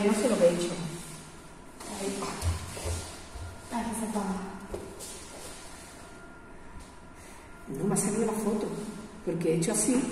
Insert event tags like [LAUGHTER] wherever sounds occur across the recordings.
menos se lo he hecho. Ahí. Ahí se toma. No me ha salido la foto, porque he hecho así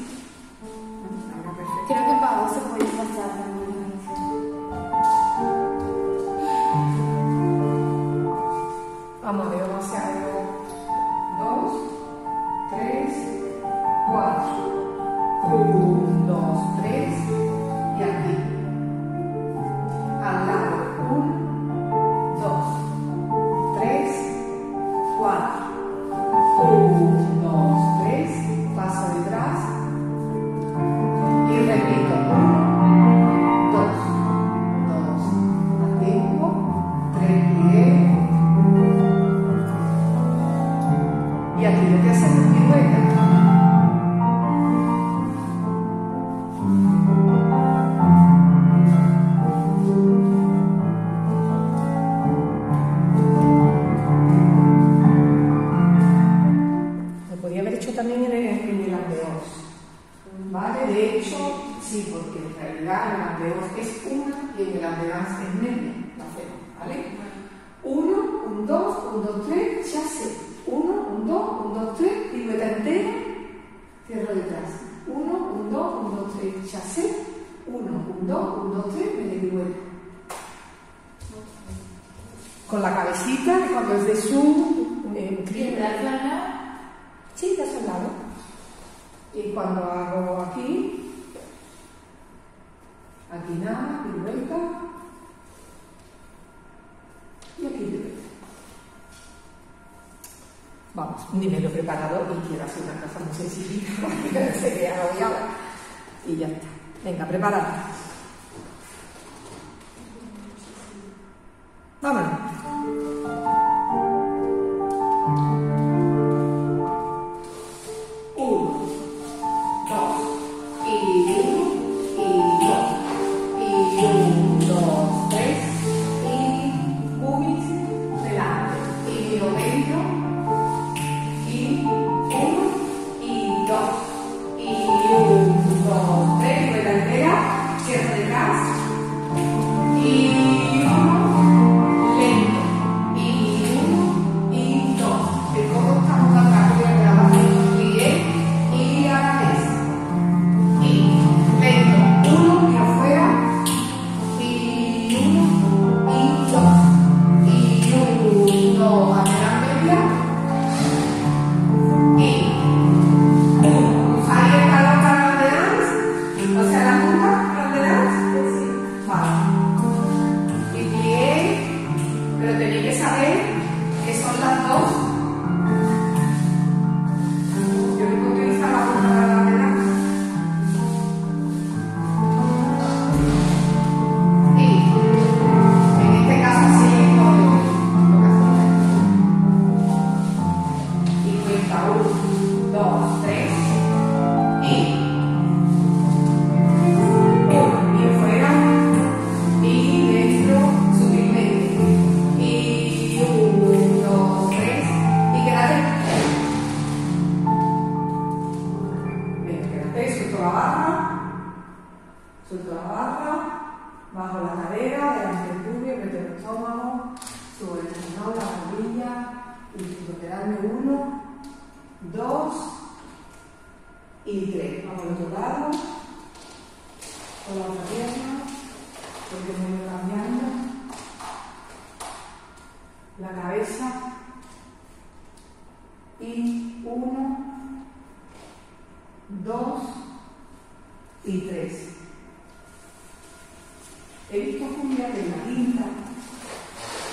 He visto cumbia de la quinta.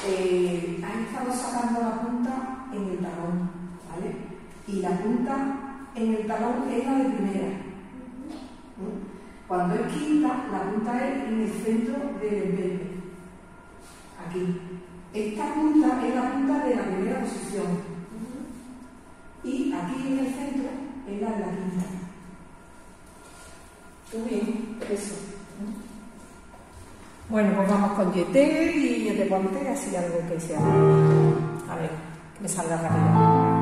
Eh, han estado sacando la punta en el talón, ¿vale? Y la punta en el talón es la de primera. Cuando es quinta, la punta es en el centro del empeño. Aquí. Esta punta es la punta de la primera posición. Y aquí en el centro es la de la quinta. Muy bien, eso. Bueno, pues vamos con Yete y Yete Ponte, así algo que sea. A ver, que me salga rápido.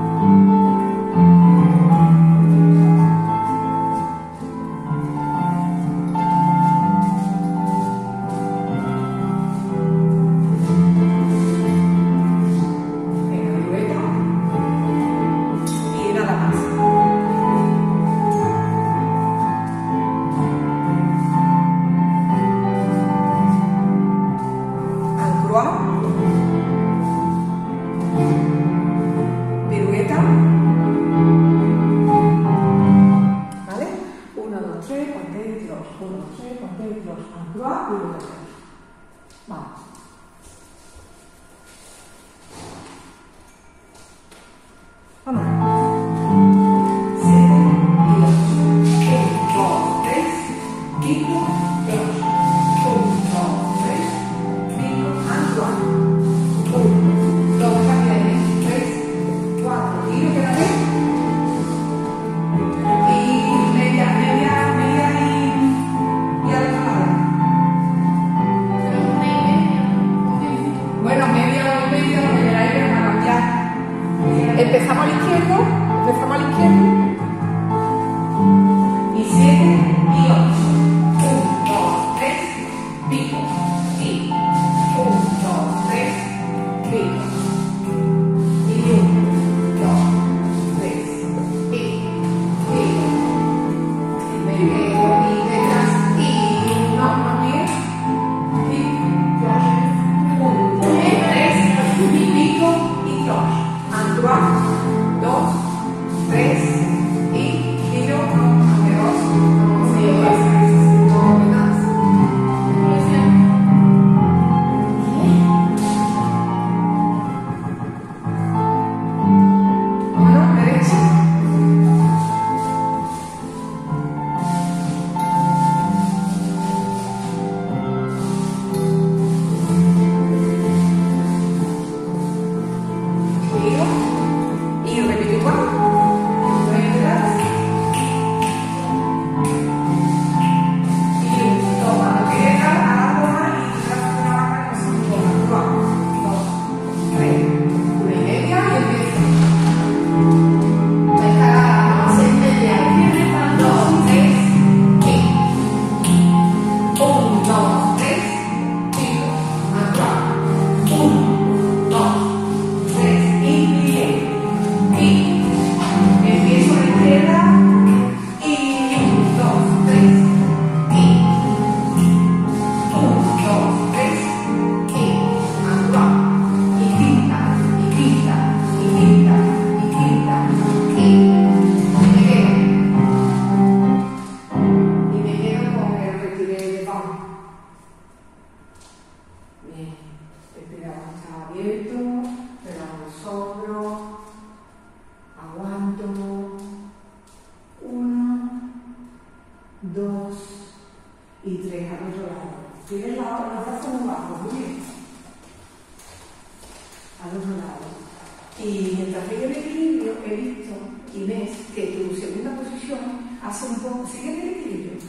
Hace un poco, sigue el equilibrio,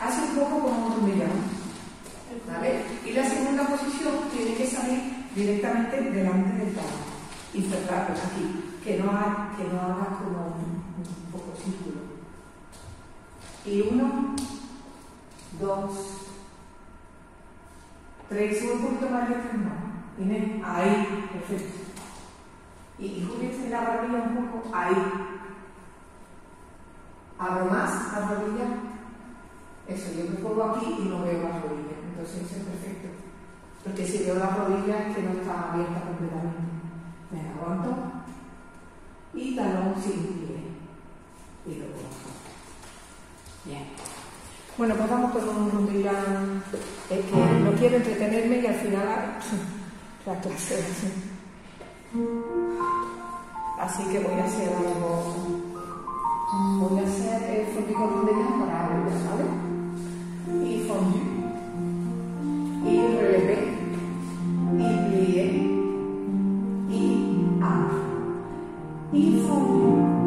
hace un poco como un hormiguero. ¿Vale? Y la segunda posición tiene que salir directamente delante del palo y cerrar aquí, que no, ha- que no haga como un, poco círculo. Y uno, dos, tres, un poquito más de no. Inés, ahí, perfecto. Y, y júguense la barbilla un poco ahí. Abro más la rodilla. Eso, yo me pongo aquí y no veo las rodillas. Entonces es perfecto. Porque si veo las rodillas es que no está abierta completamente. Me aguanto. Y talón sin pie. Y lo cojo. Bien. Bueno, pues vamos con un rondillán. Es que no quiero entretenerme y al final [LAUGHS] la clase. Así que voy a hacer algo. Voy a hacer el fondico rondillán para volver, ¿vale? Y fondue. Y relevé. Y plié. Y a. Y fondue.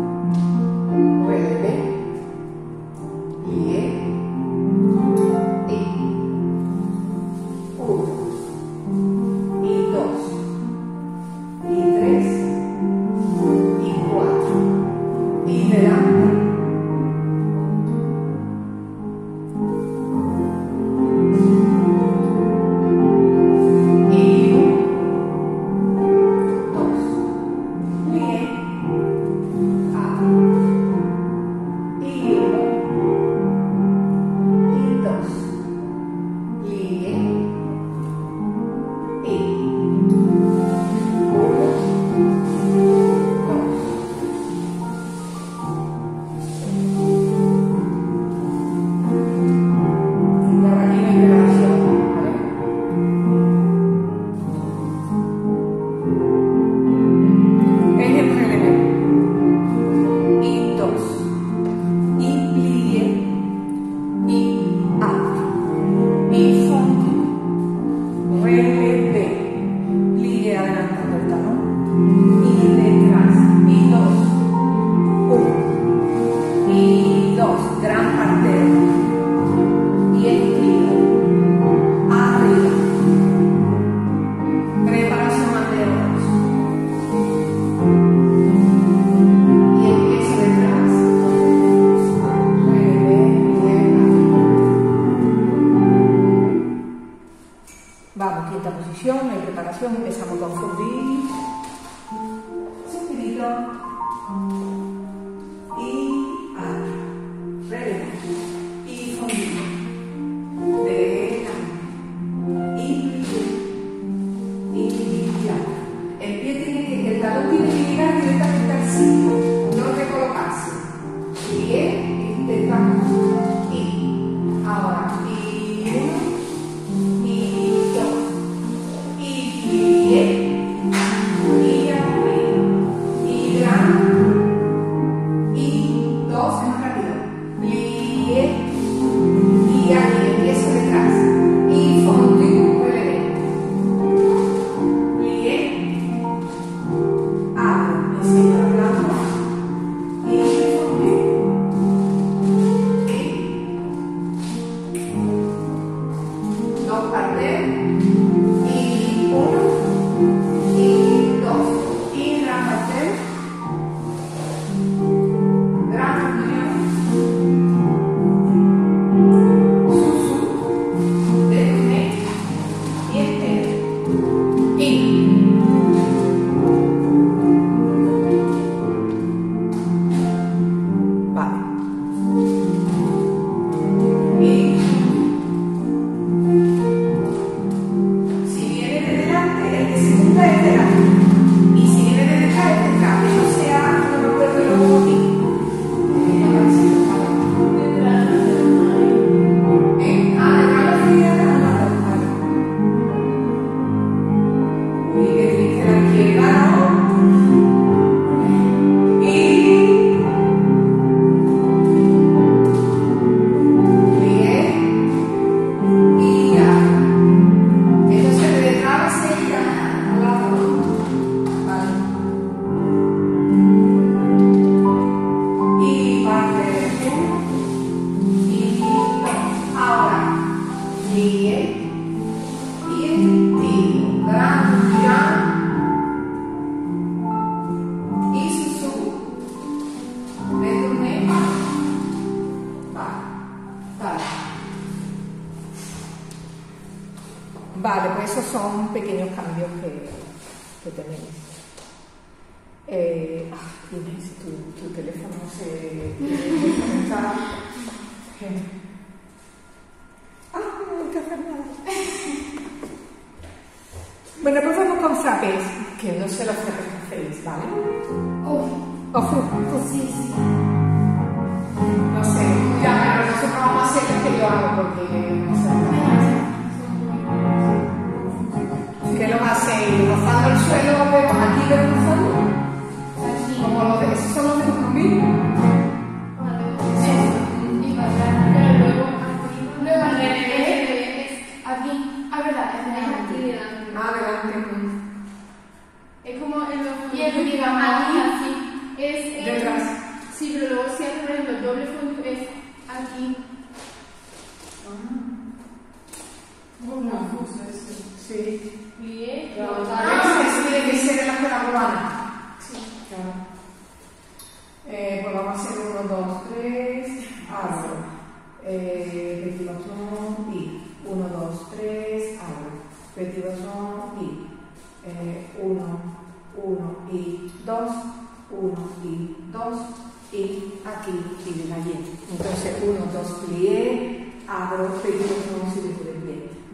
Sí. Plié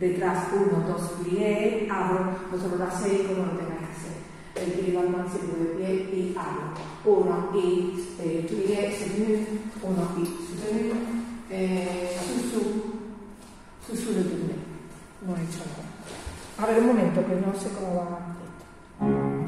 detrás uno, dos pliegue, abro, nosotros la seis como lo tenga que hacer. El pliegue al máximo de pie y abro. Uno y eh, pliegue, sostenido, uno y sostenido, eh, su, su, su, su de due. Non è ciò. A ver un momento che non so come va detto.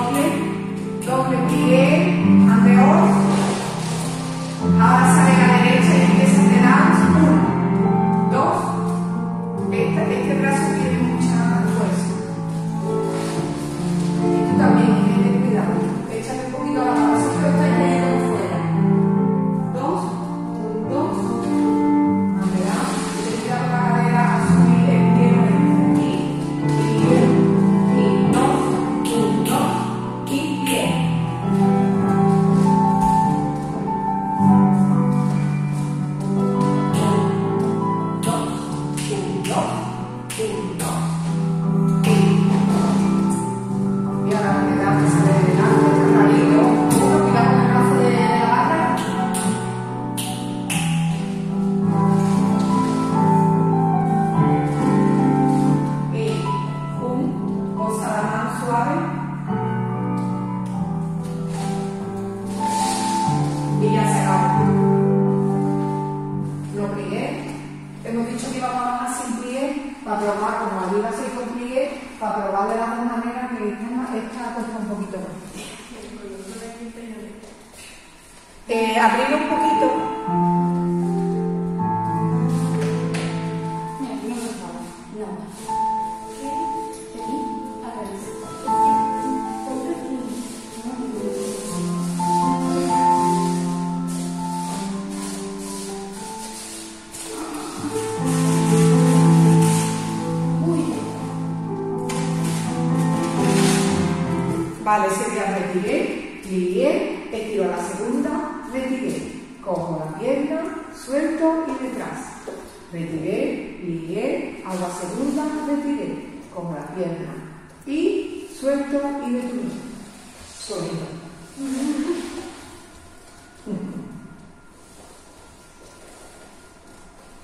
doble, doble pie, andeos. Ahora sale a la derecha y empieza a dar uno, dos. Este, este brazo tiene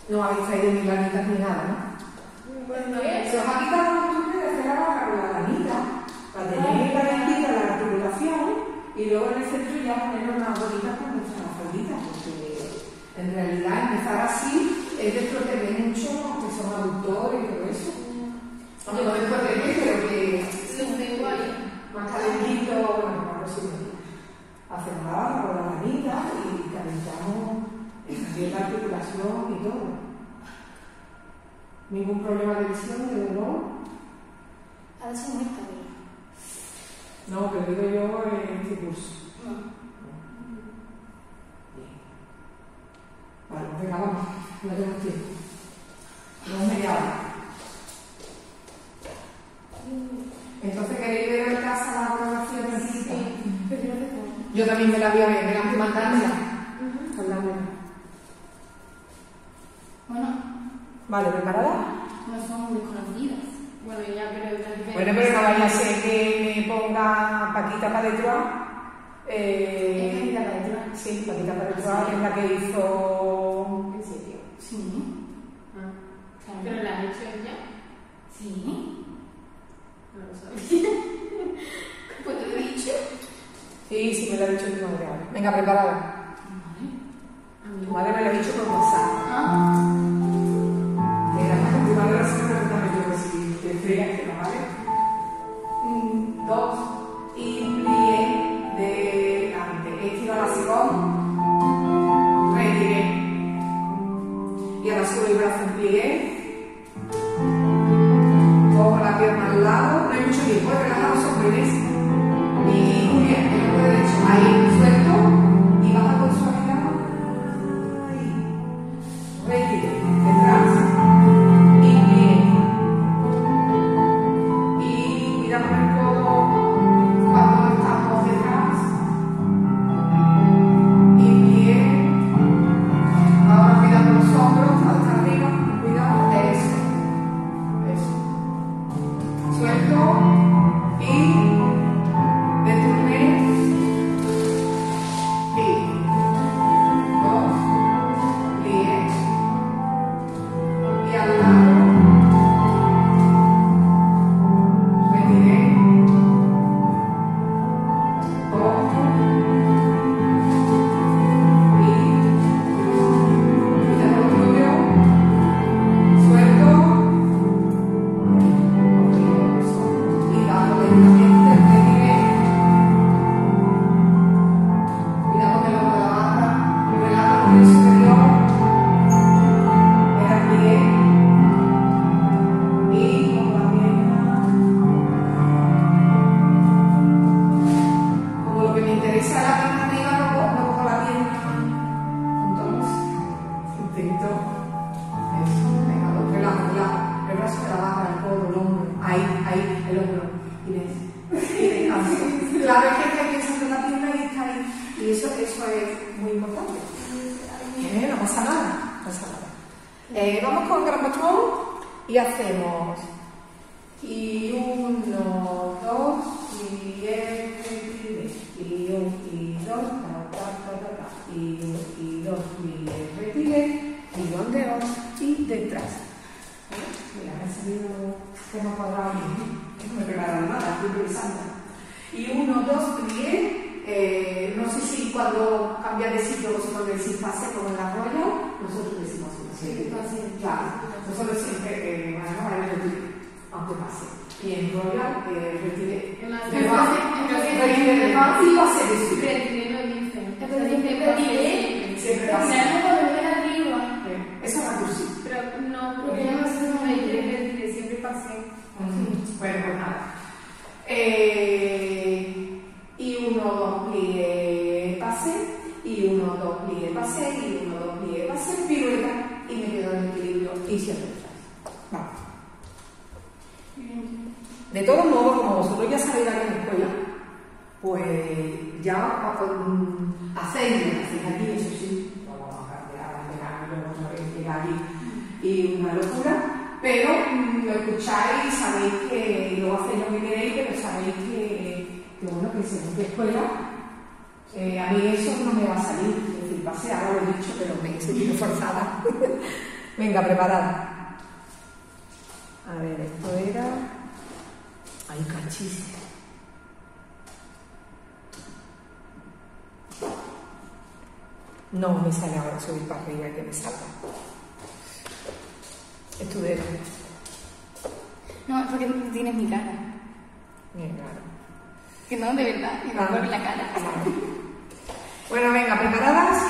No habéis traído ni lanitas ni nada, ¿no? Se os ha quitado la costumbre de hacer la barra con la lanita, para tener calentita la articulación y luego en el centro ya poner unas bolitas con nuestra faldita, porque en realidad empezar así es desproteger mucho a los que son adultores y todo eso. Aunque no desproteger, pero que Lo tengo ahí. más calentito, bueno, más posible. Hacemos la barra con la lanita y calentamos la articulación y todo. Ningún problema de visión, de dolor. De ser muy estable. No, que digo yo en este curso. No. Bien. Vale, venga, vamos. No tenemos tiempo. Tenemos media hora. Entonces, ¿queréis ver en casa la necesita? Prefiero hacer todo. Yo también me la voy a ver, vengan que mandármela. Mandármela. Bueno, Vale, ¿preparada? no son desconocidas. Bueno, ya, pero tal vez- Bueno, pero no vaya a ser que me ponga Paquita para detrás. Eh, ¿Es Paquita para detrás? Sí, Paquita para detrás es la que hizo. ¿En serio? Sí. Ah. Claro. ¿Pero la has hecho ya? Sí. No lo sabía. [LAUGHS] Pues te lo he dicho. Sí, sí, me lo ha dicho tu madre. Venga, preparada. Tu madre me lo ha dicho por WhatsApp. Ah. Que vale. Mm, Dos. Y plié de a. Y ahora subo el brazo. Cojo la pierna al lado. No hay mucho tiempo, relajado sobre. Y bien, el derecho. Ahí. Venga, preparada. A ver, esto era. Ay, cachis. No me sale ahora subir para arriba que me salga. Estudero. No, es porque tienes mi cara. Mi cara. Que no, de verdad, que me vuelve la cara. bueno, venga, ¿preparadas?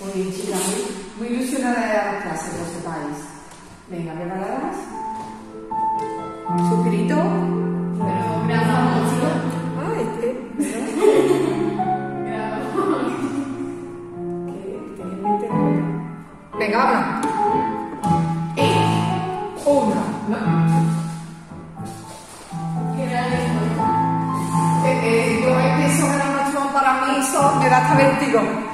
Muy bien, chicas. Muy ilusionada de dar clases, lo sepáis. Este Venga, preparadas. Suscrito. Pero grabamos, mucho. Ah, este. Venga, eh, una eh, eh, me da hasta.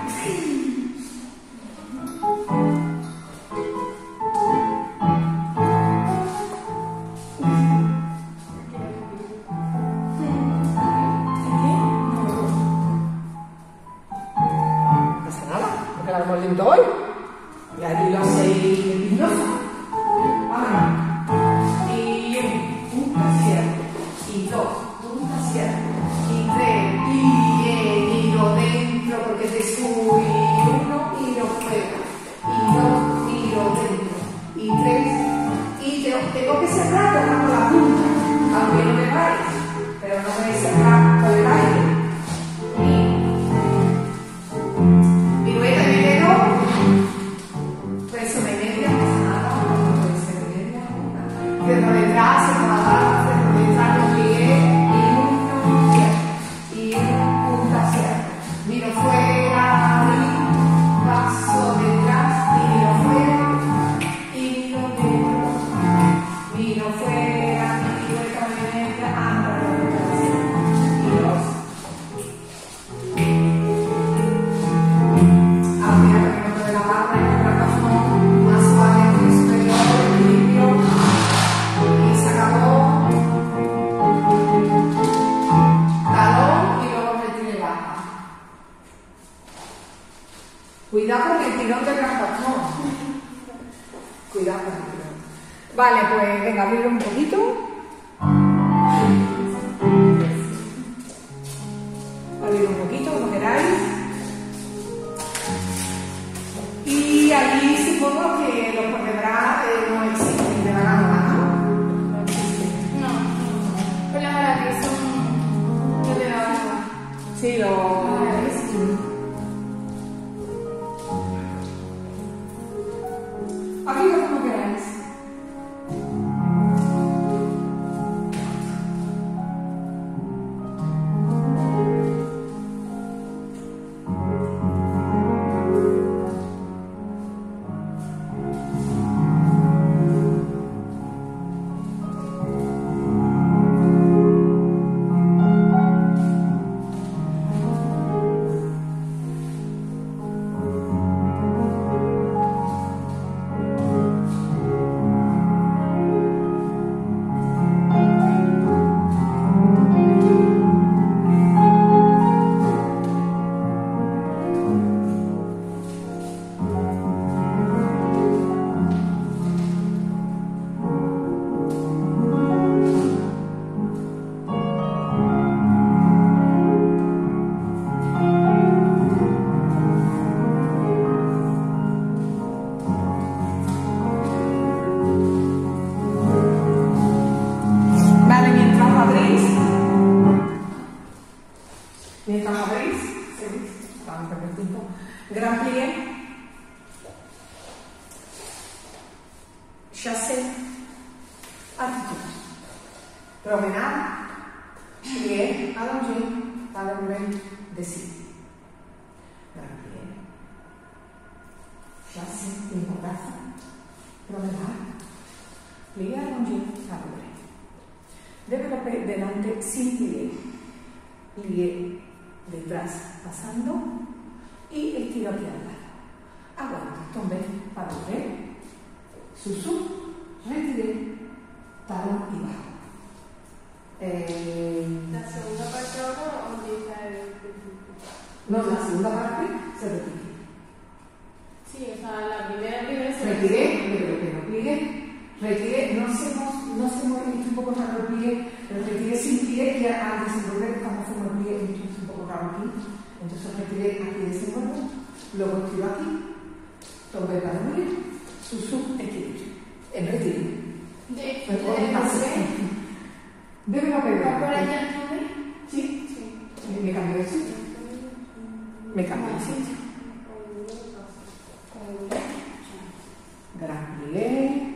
Rambouillet,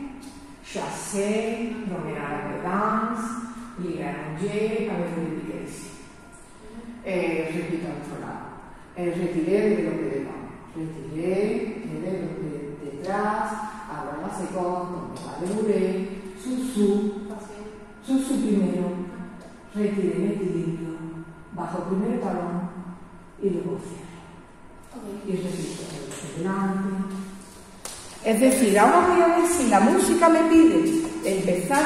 Chassé, Romera de Dance, Ligaranger, Abel Viqués. Eh, repito al otro lado. Eh, retiré de lo que debamos. Retiré, tiré lo que detrás, aroma seco, donde susu, susu primero, retiré mi equilibrio, bajo primer talón y luego cierro. Okay. Y repito, adelante. Es decir, ahora voy a ver si la música me pide empezar.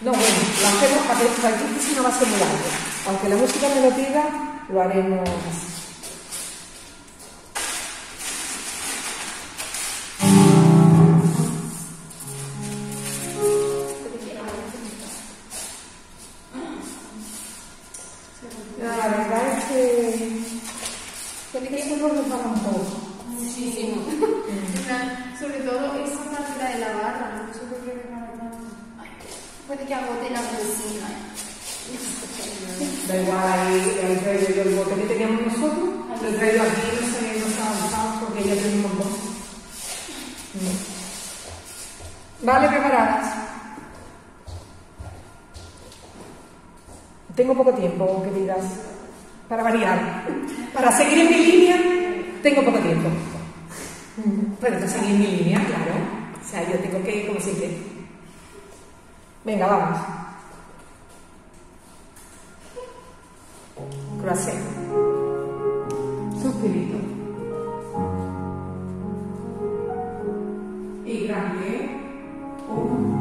No, bueno, lo hacemos para que si no va a ser muy largo. Aunque la música me lo pida, lo haremos así. Para seguir en mi línea, tengo poco tiempo. Pero no seguir en mi línea, claro. O sea, yo tengo que ir como siempre. Venga, vamos. Gracias. Suspirito. Y grande. Oh.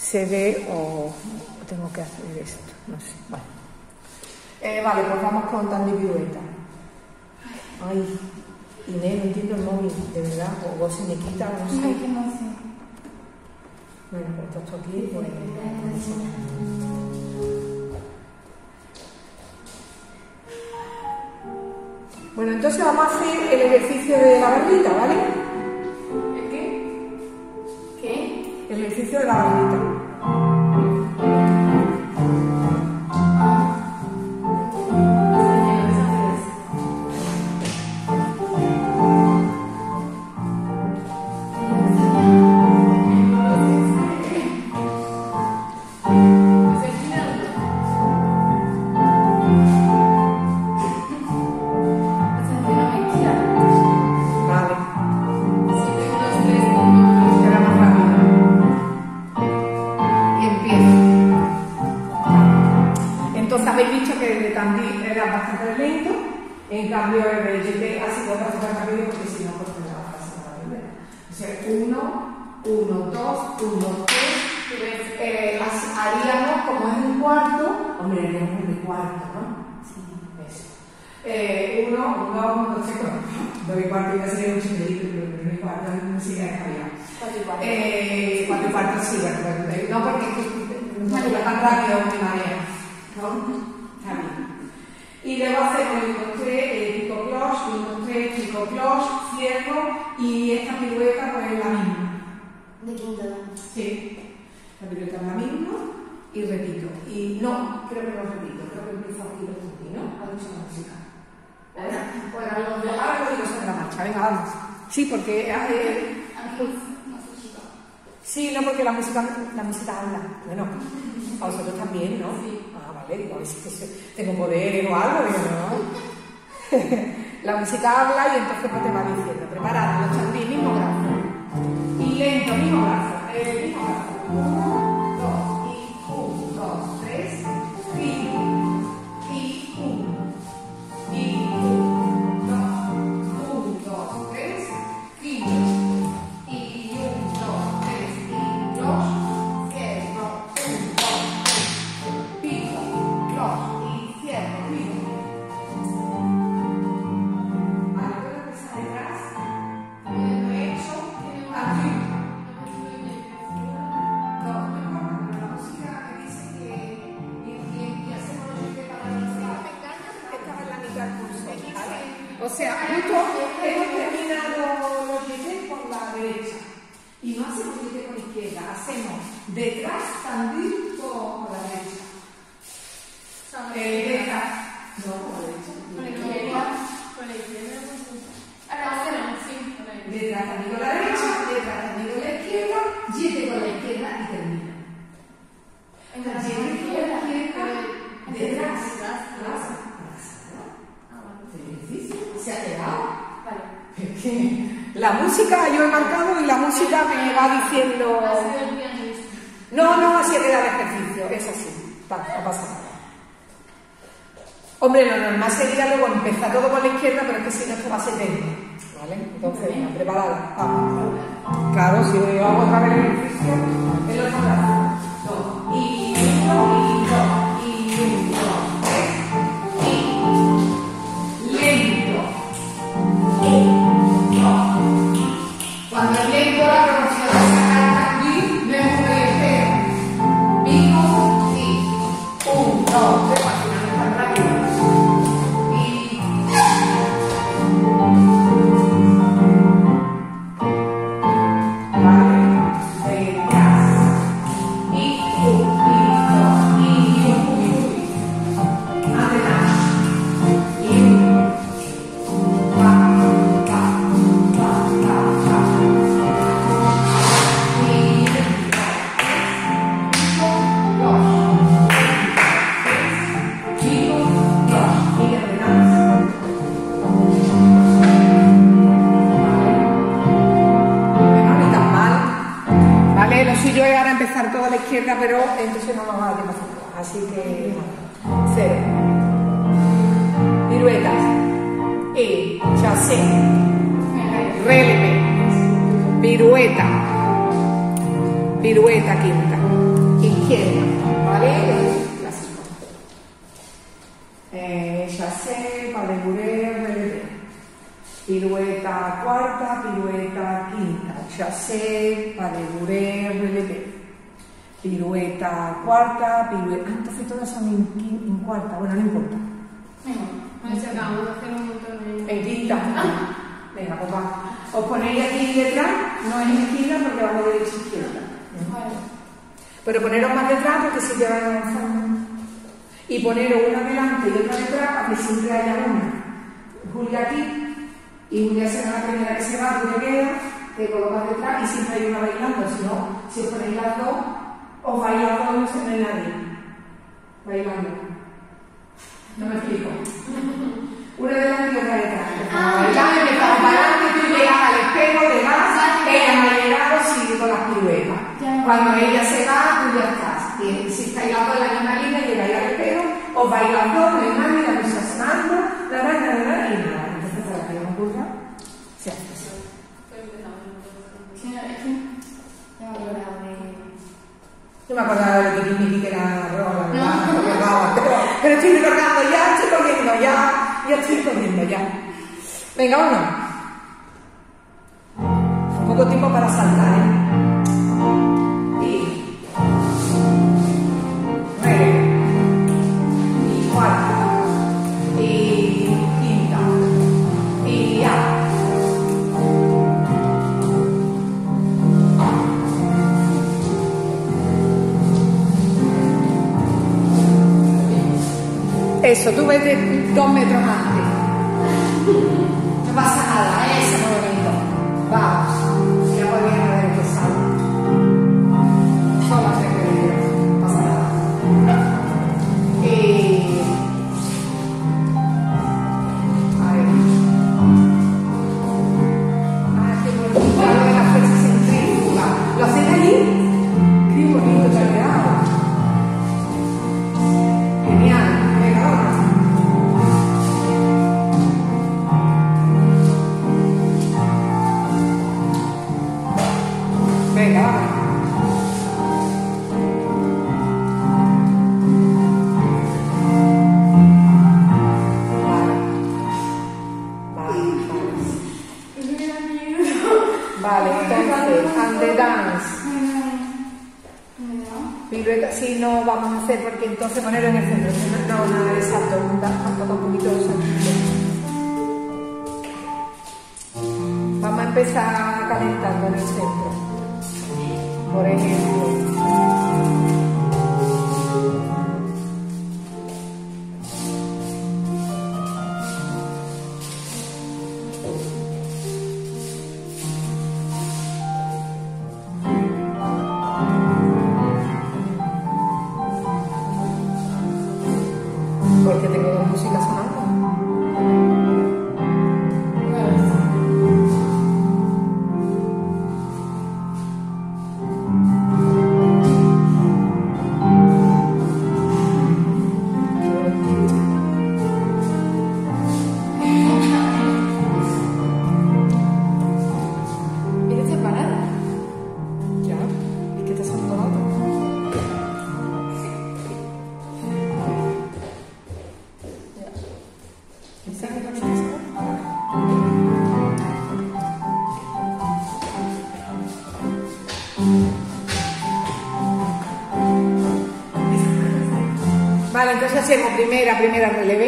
se ve o tengo que hacer esto, no sé. Vale, eh, vale pues vamos con Tandy Virueta. Ay, Inés, no entiendo el móvil, de verdad, o vos se me quita no sé. Ay, qué emoción. Bueno, pues esto aquí, pues... Bueno, entonces vamos a hacer el ejercicio de la barbita, ¿vale? ¿El qué? ¿Qué? El ejercicio de la barbita. creo que lo repito, creo que empiezo aquí los ¿no? A ver la música. ¿Vale? Bueno, los ahora lo digo sobre la marcha, venga, vamos. Sí, porque. Eh, eh sí, no, porque la música, la música habla. Bueno, a vosotros también, ¿no? Ah, vale, digo, a ver si tengo poder o algo, digo, ¿no? [LAUGHS] la música habla y entonces te va diciendo, preparada, los mismo brazo. Y lento, mismo brazo, el mismo brazo. que siempre haya una. Julia aquí, y Julia será la primera que se va, Julia queda, te colocas detrás y siempre hay una bailando, si no, si os ponéis Pero estoy ya estoy corriendo, ya, ya estoy corriendo, ya. Venga, uno. Poco tiempo para saltar, ¿eh? Adesso tu vedi il Don Metromanti. அறிஞர் அவர்களை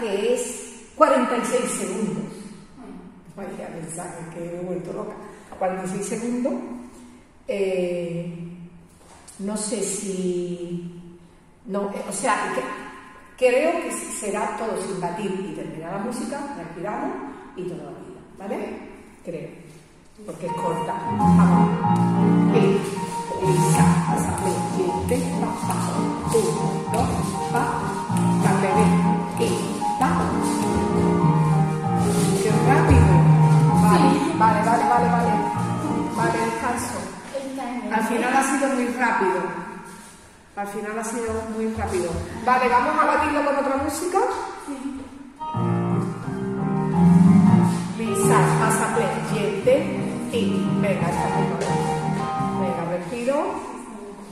que es 46 segundos. Vaya pensar que he vuelto loca. 46 segundos. Eh, no sé si. No, eh, o sea, creo que será todo sin batir y terminar la música, respiramos y toda la vida. ¿Vale? Creo. Porque es corta. Vamos. Y, y, sa, sa, le, y, te, pa, pa. Uno, Al final ha sido muy rápido. Al final ha sido muy rápido. Vale, vamos a batirlo con otra música. Lisa, asamblea, yente y venga. Venga, respiro.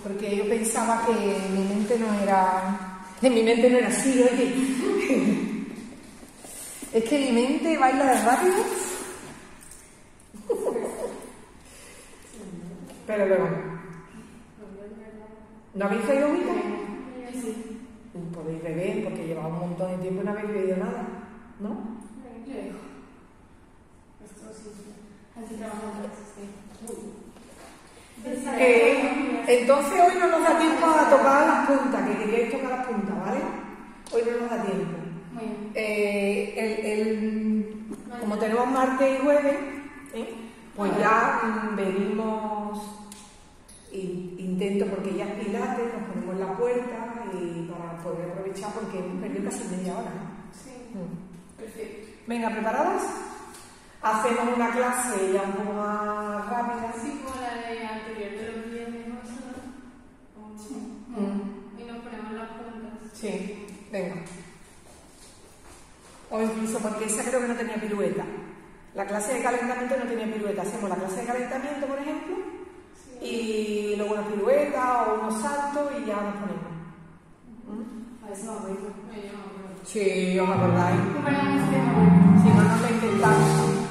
Porque yo pensaba que mi mente no era. En mi mente no era así, oye. [LAUGHS] Es que mi mente baila de rápido. Pero luego. ¿No habéis traído agüita? Sí. Podéis beber porque lleva un montón de tiempo y no habéis bebido nada, ¿no? Le dejo. Esto sí. Así trabajamos. Sí. Eh, entonces hoy no nos da tiempo a tocar las puntas, que queríais tocar las puntas, ¿vale? Hoy no nos da tiempo. Muy bien. Eh, el- el- como tenemos martes y jueves, ¿eh? Pues ya venimos, in- intento porque ya es pilates, nos ponemos la puerta y para poder aprovechar porque hemos perdido casi media hora. Sí. Mm. Perfecto. Venga, ¿preparadas? Hacemos una clase ya un poco más rápida. Así como la de anterior de los viernes, ¿no? Sí. Mm. Y nos ponemos las puntas. Sí, venga. O incluso porque esa creo que no tenía pirueta. La clase de calentamiento no tenía pirueta. Hacemos la clase de calentamiento, por ejemplo, y luego una pirueta o unos saltos y ya nos ponemos. ¿Mm? A si me acuerdo. Bueno. Sí, os acordáis. ¿Cómo era la música? Me acuerdo. Si no, no lo intentamos.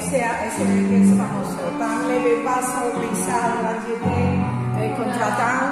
sea, ese que es famoso, tan leve paso, pisado, la llevé, eh, contratando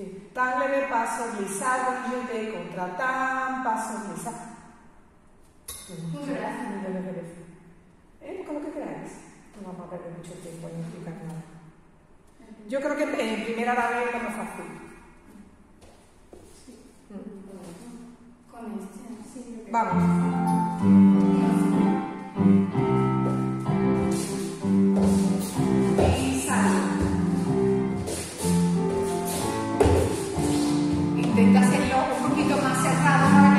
Sí. Tan leve paso deslizado, de contra tan paso deslizado. Un brazo no lo merece. ¿Eh? Busca lo que queráis. No vamos a perder mucho tiempo en explicar nada. Yo creo que en primera vez es lo más fácil. Sí. Mm. Con este, sí, Vamos. un poquito más cerrado para